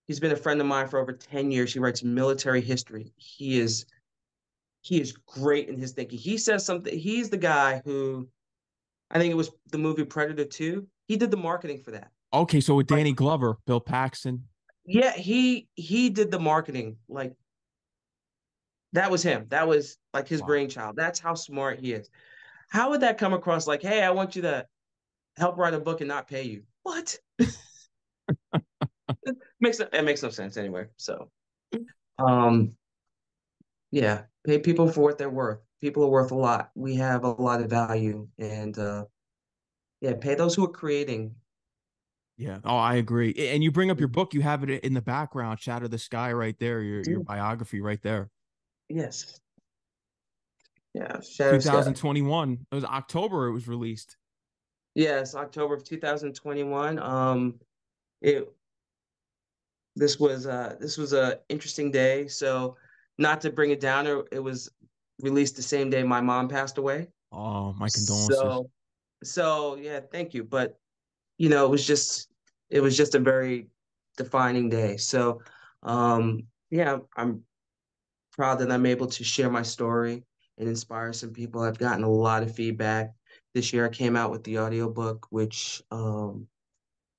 He's been a friend of mine for over 10 years. He writes military history. He is he is great in his thinking. He says something. He's the guy who I think it was the movie Predator 2. He did the marketing for that. Okay, so with Danny Glover, Bill Paxton. Yeah, he he did the marketing. Like that was him. That was like his wow. brainchild. That's how smart he is. How would that come across? Like, hey, I want you to help write a book and not pay you. What? it makes it makes no sense anyway. So, um, yeah, pay people for what they're worth. People are worth a lot. We have a lot of value, and uh, yeah, pay those who are creating. Yeah. Oh, I agree. And you bring up your book. You have it in the background, "Shatter the Sky," right there. Your your biography, right there. Yes. Yeah. Shatter 2021. It was October. It was released. Yes, October of 2021. Um, it this was uh this was a interesting day. So not to bring it down, it was released the same day my mom passed away. Oh, my condolences. So, so yeah, thank you. But you know, it was just it was just a very defining day. So um yeah, I'm proud that I'm able to share my story and inspire some people. I've gotten a lot of feedback. This year I came out with the audiobook, which um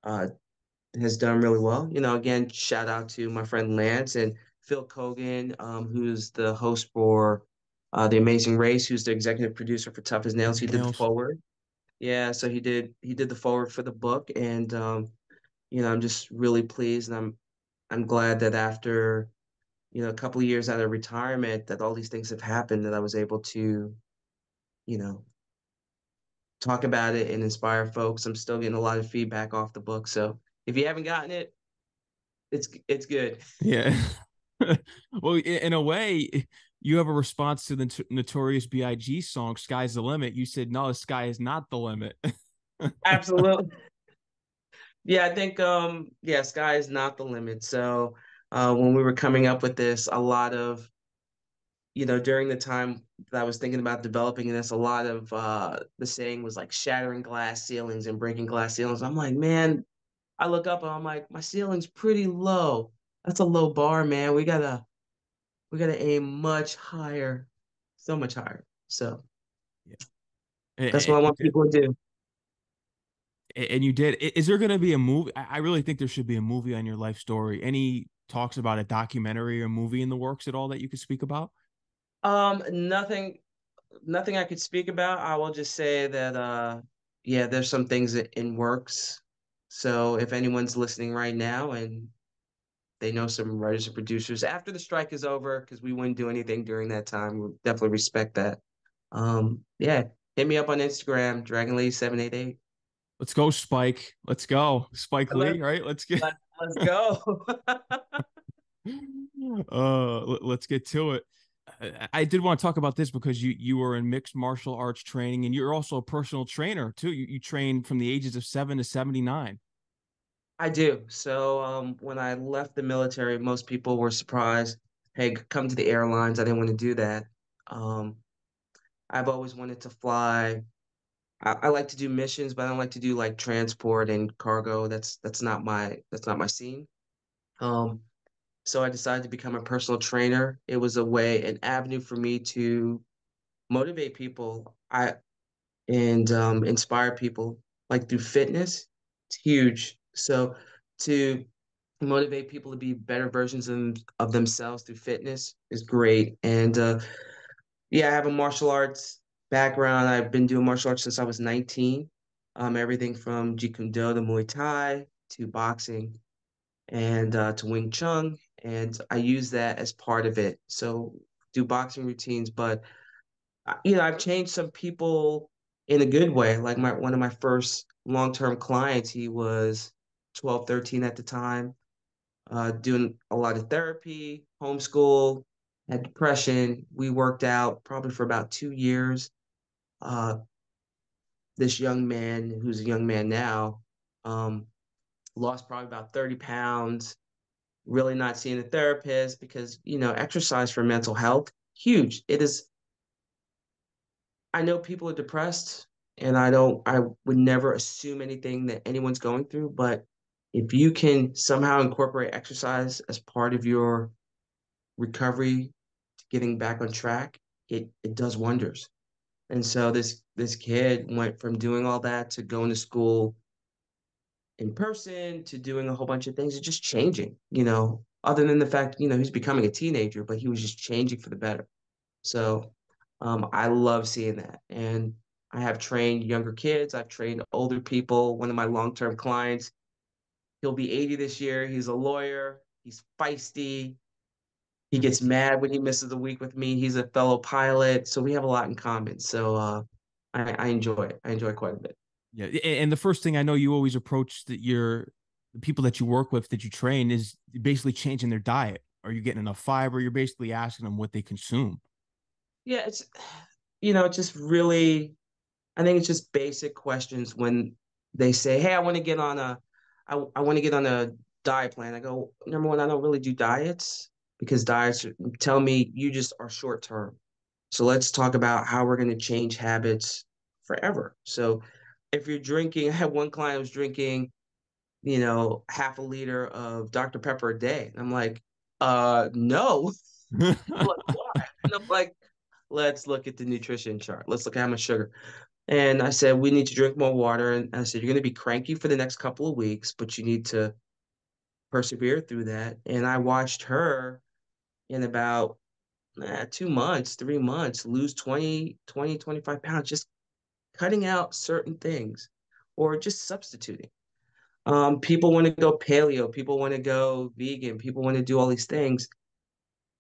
uh has done really well. You know, again, shout out to my friend Lance and Phil Keoghan, um, who's the host for uh, The Amazing Race, who's the executive producer for Tough as Nails. He did the forward. Yeah, so he did he did the forward for the book, and um, you know, I'm just really pleased, and I'm I'm glad that after you know a couple of years out of retirement, that all these things have happened, that I was able to, you know, talk about it and inspire folks. I'm still getting a lot of feedback off the book, so if you haven't gotten it, it's it's good. Yeah. well, in a way, you have a response to the Notorious B.I.G. song "Sky's the Limit." You said, "No, the sky is not the limit." Absolutely. Yeah, I think um yeah, sky is not the limit. So uh, when we were coming up with this, a lot of you know during the time that I was thinking about developing this, a lot of uh, the saying was like shattering glass ceilings and breaking glass ceilings. I'm like, man, I look up and I'm like, my ceiling's pretty low. That's a low bar, man. We gotta we gotta aim much higher, so much higher. So yeah. That's what I want people to do. And you did. Is there going to be a movie? I really think there should be a movie on your life story. Any talks about a documentary or movie in the works at all that you could speak about? Um, nothing, nothing I could speak about. I will just say that, uh, yeah, there's some things in works. So if anyone's listening right now and they know some writers and producers after the strike is over, because we wouldn't do anything during that time, we definitely respect that. Um, yeah, hit me up on Instagram, Dragon Lady seven eight eight. Let's go, Spike. Let's go, Spike Lee. Right? Let's get. Let, let's go. uh, let's get to it. I did want to talk about this because you you were in mixed martial arts training and you're also a personal trainer too. You you train from the ages of seven to seventy nine. I do. So um, when I left the military, most people were surprised. Hey, come to the airlines. I didn't want to do that. Um, I've always wanted to fly. I, I like to do missions, but I don't like to do like transport and cargo. That's that's not my that's not my scene. Um, so I decided to become a personal trainer. It was a way, an avenue for me to motivate people. I and um, inspire people like through fitness. It's huge. So to motivate people to be better versions of, of themselves through fitness is great. And uh, yeah, I have a martial arts background. I've been doing martial arts since I was 19. Um, everything from Kune Do to Muay Thai to boxing and uh, to Wing Chun and I use that as part of it. So do boxing routines, but uh, you know, I've changed some people in a good way. Like my one of my first long-term clients, he was 12, 13 at the time, uh, doing a lot of therapy, homeschool, had depression. We worked out probably for about two years. Uh, this young man, who's a young man now, um, lost probably about 30 pounds, really not seeing a therapist because, you know, exercise for mental health, huge. It is. I know people are depressed and I don't, I would never assume anything that anyone's going through, but if you can somehow incorporate exercise as part of your recovery getting back on track, it, it does wonders. And so this this kid went from doing all that to going to school in person to doing a whole bunch of things. It's just changing, you know, other than the fact, you know, he's becoming a teenager, but he was just changing for the better. So um, I love seeing that. And I have trained younger kids, I've trained older people. One of my long term clients, he'll be 80 this year. He's a lawyer, he's feisty. He gets mad when he misses a week with me. He's a fellow pilot. So we have a lot in common. So uh, I, I enjoy it. I enjoy quite a bit. Yeah, and the first thing I know you always approach that your the people that you work with that you train is basically changing their diet. Are you getting enough fiber? You're basically asking them what they consume. Yeah, it's you know, it's just really I think it's just basic questions when they say, "Hey, I want to get on a I, I want to get on a diet plan. I go, number one, I don't really do diets because diets tell me you just are short term. So let's talk about how we're going to change habits forever. So if you're drinking, I had one client was drinking, you know, half a liter of Dr. Pepper a day. I'm like, uh, no. Like, why? And I'm like, let's look at the nutrition chart. Let's look at how much sugar. And I said, we need to drink more water. And I said, you're going to be cranky for the next couple of weeks, but you need to persevere through that. And I watched her in about eh, two months, three months, lose 20, 20, 25 pounds, just cutting out certain things or just substituting. Um, people want to go paleo, people want to go vegan, people want to do all these things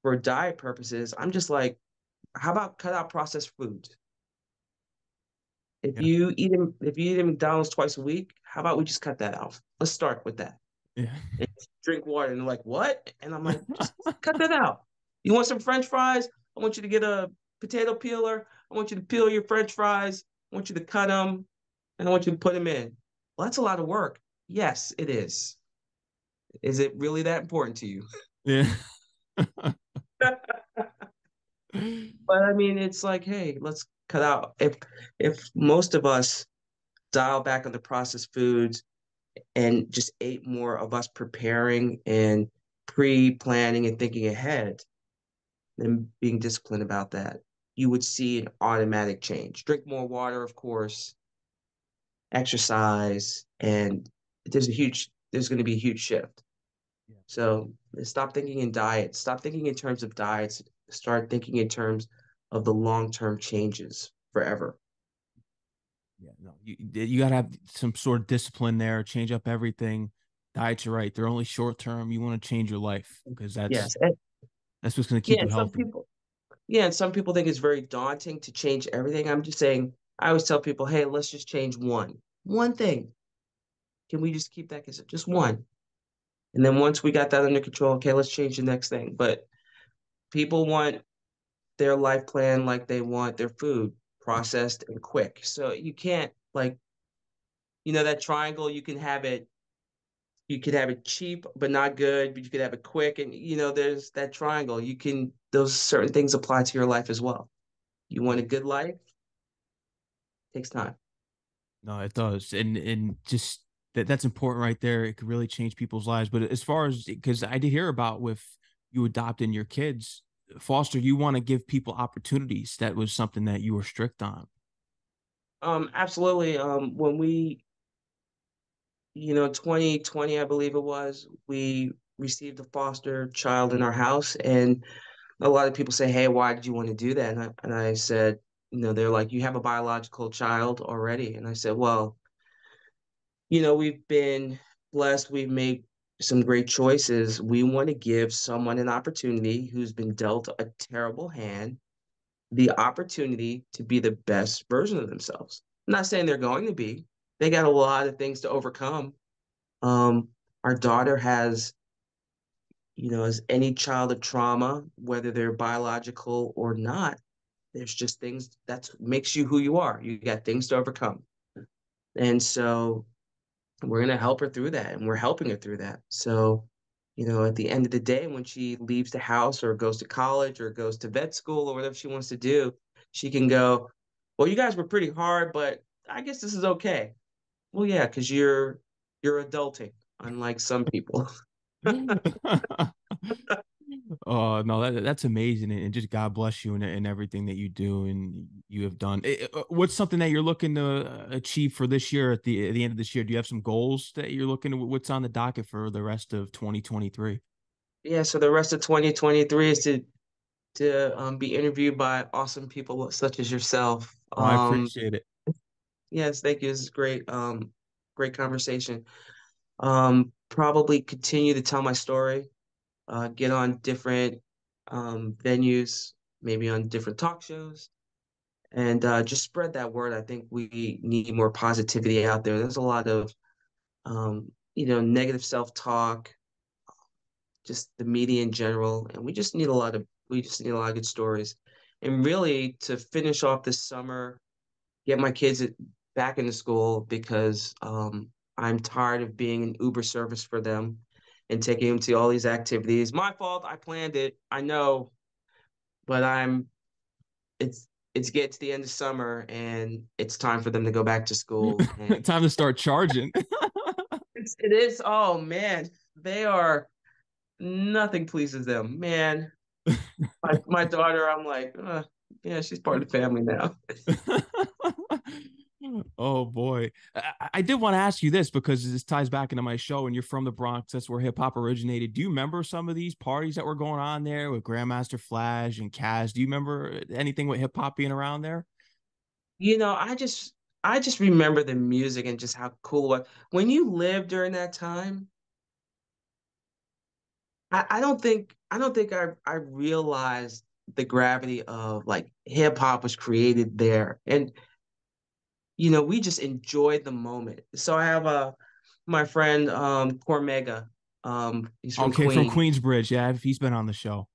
for diet purposes. I'm just like, how about cut out processed foods? If yeah. you eat them, if you eat McDonald's twice a week, how about we just cut that out? Let's start with that. Yeah. And drink water. And they're like, what? And I'm like, just cut that out. You want some French fries? I want you to get a potato peeler. I want you to peel your French fries. I want you to cut them, and I want you to put them in. Well, that's a lot of work. Yes, it is. Is it really that important to you? Yeah. but I mean, it's like, hey, let's cut out. If if most of us dial back on the processed foods and just ate more of us preparing and pre-planning and thinking ahead and being disciplined about that, you would see an automatic change. Drink more water, of course, exercise, and there's a huge there's going to be a huge shift. Yeah. So stop thinking in diets. Stop thinking in terms of diets. Start thinking in terms of the long term changes forever. Yeah, no, you you gotta have some sort of discipline there. Change up everything. Diets are right; they're only short term. You want to change your life because that's yes. that's what's going to keep yeah, you healthy. People, yeah, and some people think it's very daunting to change everything. I'm just saying. I always tell people, hey, let's just change one, one thing. Can we just keep that? Because just one. And then once we got that under control, okay, let's change the next thing. But people want their life plan like they want their food processed and quick. So you can't like, you know, that triangle, you can have it, you could have it cheap but not good, but you could have it quick. And you know, there's that triangle. You can those certain things apply to your life as well. You want a good life, takes time. No, it does. And and just that that's important right there. It could really change people's lives. But as far as because I did hear about with you adopting your kids, Foster, you want to give people opportunities. That was something that you were strict on. Um, absolutely. Um, when we, you know, 2020, I believe it was, we received a foster child in our house, and a lot of people say, "Hey, why did you want to do that?" And I, and I said, you know, they're like, "You have a biological child already," and I said, "Well, you know, we've been blessed. We've made some great choices. We want to give someone an opportunity who's been dealt a terrible hand the opportunity to be the best version of themselves. I'm not saying they're going to be. They got a lot of things to overcome. Um, our daughter has, you know, as any child of trauma, whether they're biological or not, there's just things that makes you who you are. You got things to overcome. And so we're going to help her through that and we're helping her through that so you know at the end of the day when she leaves the house or goes to college or goes to vet school or whatever she wants to do she can go well you guys were pretty hard but i guess this is okay well yeah because you're you're adulting unlike some people Oh no, that, that's amazing, and just God bless you and, and everything that you do and you have done. Eh, eh, what's something that you're looking to achieve for this year at the at the end of this year? Do you have some goals that you're looking to? What's on the docket for the rest of 2023? Yeah, so the rest of 2023 is to to um, be interviewed by awesome people such as yourself. Oh, I um, appreciate it. Yes, thank you. This is great. Um, great conversation. Um, probably continue to tell my story uh, get on different um, venues, maybe on different talk shows, and uh, just spread that word. I think we need more positivity out there. There's a lot of, um, you know, negative self-talk, just the media in general, and we just need a lot of we just need a lot of good stories. And really, to finish off this summer, get my kids back into school because um, I'm tired of being an Uber service for them and taking them to all these activities. My fault. I planned it. I know, but I'm. It's it's get to the end of summer and it's time for them to go back to school. time to start charging. it's, it is. Oh man, they are. Nothing pleases them, man. my, my daughter, I'm like, uh, yeah, she's part of the family now. Oh boy, I, I did want to ask you this because this ties back into my show, and you're from the Bronx. That's where hip hop originated. Do you remember some of these parties that were going on there with Grandmaster Flash and Caz? Do you remember uh, anything with hip hop being around there? You know, I just I just remember the music and just how cool it was. When you lived during that time, I, I don't think I don't think I I realized the gravity of like hip hop was created there. And you know, we just enjoyed the moment. So I have a uh, my friend um Cormega. Um he's from okay, Queens. from Queensbridge. Yeah, he's been on the show.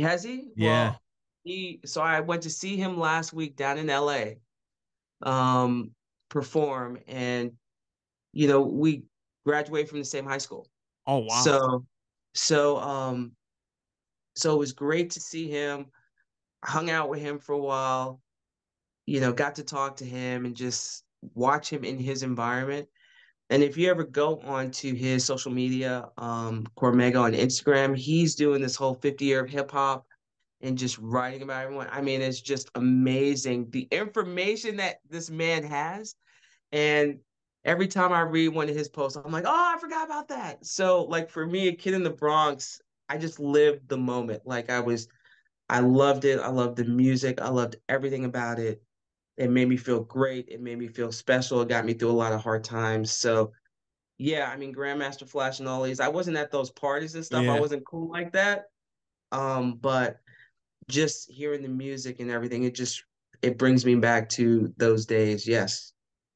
Has he? Yeah. Well, he so I went to see him last week down in LA um perform and you know, we graduated from the same high school. Oh wow. So so um so it was great to see him. hung out with him for a while, you know, got to talk to him and just watch him in his environment. And if you ever go onto his social media, um, Cormega on Instagram, he's doing this whole 50 year of hip hop and just writing about everyone. I mean, it's just amazing the information that this man has. And every time I read one of his posts, I'm like, oh, I forgot about that. So, like for me, a kid in the Bronx, I just lived the moment. Like I was, I loved it. I loved the music. I loved everything about it. It made me feel great. It made me feel special. It got me through a lot of hard times. So, yeah, I mean, Grandmaster Flash and all these. I wasn't at those parties and stuff. Yeah. I wasn't cool like that. Um, but just hearing the music and everything, it just it brings me back to those days. Yes,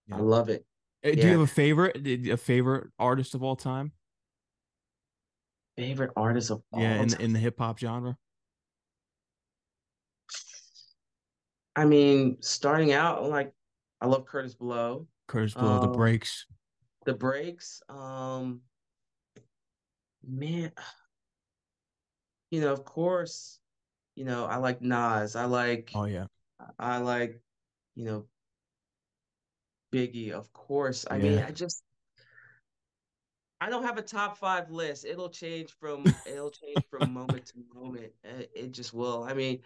yeah. I love it. Uh, do yeah. you have a favorite, a favorite artist of all time? favorite artist of yeah in, in the hip hop genre? I mean, starting out, like I love Kurtis Blow. Kurtis Blow, um, the breaks. The breaks. Um man, you know, of course, you know, I like Nas. I like Oh yeah. I like, you know, Biggie, of course. I yeah. mean, I just I don't have a top five list. It'll change from it'll change from moment to moment. It, it just will. I mean,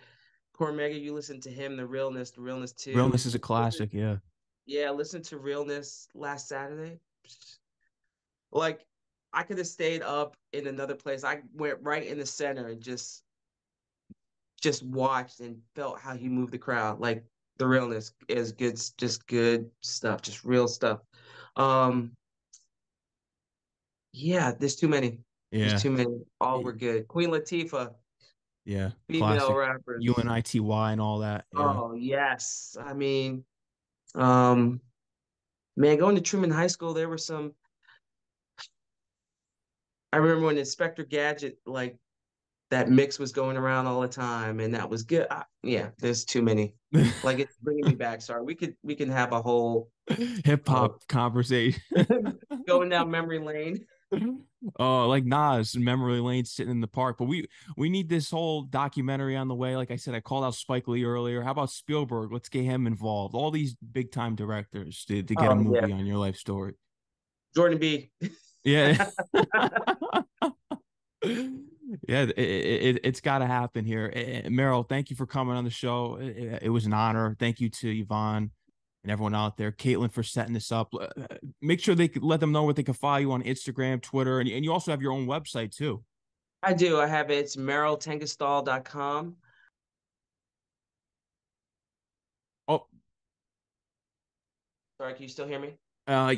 Cormega, you listen to him, the realness, the realness too. Realness is a classic, yeah. Yeah, listen to realness last Saturday. Like I could have stayed up in another place. I went right in the center and just just watched and felt how he moved the crowd. Like the realness is good, just good stuff, just real stuff. Um, yeah, there's too many. Yeah. There's too many. All were good. Queen Latifah. Yeah. Female classic. rappers. UNITY and all that. Yeah. Oh, yes. I mean, um, man, going to Truman High School, there were some. I remember when Inspector Gadget, like that mix was going around all the time, and that was good. I, yeah, there's too many. like it's bringing me back. Sorry, we could we can have a whole hip hop uh, conversation going down memory lane. Oh, like Nas, and memory lane sitting in the park. But we we need this whole documentary on the way. Like I said, I called out Spike Lee earlier. How about Spielberg? Let's get him involved. All these big time directors to, to get a oh, movie yeah. on your life story. Jordan B. Yeah. yeah, it, it, has got to happen here. Eh, eh, Merryl, thank you for coming on the show. It, it was an honor. Thank you to Yvonne and everyone out there. Caitlin for setting this up. Uh, make sure they let them know what they can follow you on Instagram, Twitter, and, and you also have your own website too. I do. I have it. It's merryltengesdal.com. Oh. Sorry, can you still hear me? Uh,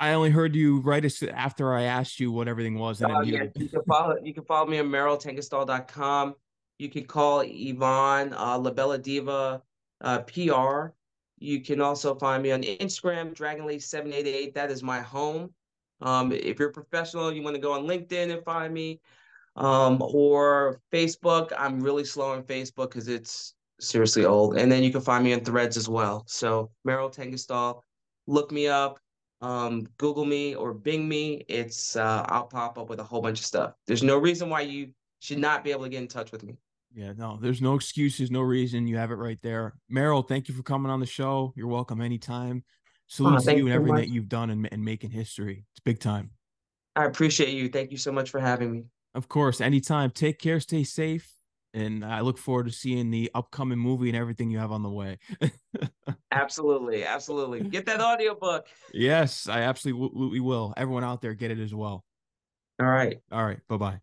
I only heard you right after I asked you what everything was. And uh, yeah, you can follow you can follow me on merryltengesdal.com. You can call Yvonne, uh, Labella Diva, uh, PR you can also find me on Instagram, DragonLady788. That is my home. Um, if you're professional, you want to go on LinkedIn and find me, um, or Facebook. I'm really slow on Facebook because it's seriously old. And then you can find me on Threads as well. So Merryl Tengesdal, look me up. um, Google me or Bing me. It's uh, I'll pop up with a whole bunch of stuff. There's no reason why you should not be able to get in touch with me. Yeah, no, there's no excuses, no reason. You have it right there. Merryl, thank you for coming on the show. You're welcome anytime. Salute oh, to you and everything that you've done and, and making history. It's big time. I appreciate you. Thank you so much for having me. Of course, anytime. Take care, stay safe, and I look forward to seeing the upcoming movie and everything you have on the way. absolutely, absolutely. Get that audiobook. Yes, I absolutely will. Everyone out there, get it as well. All right. All right. Bye bye.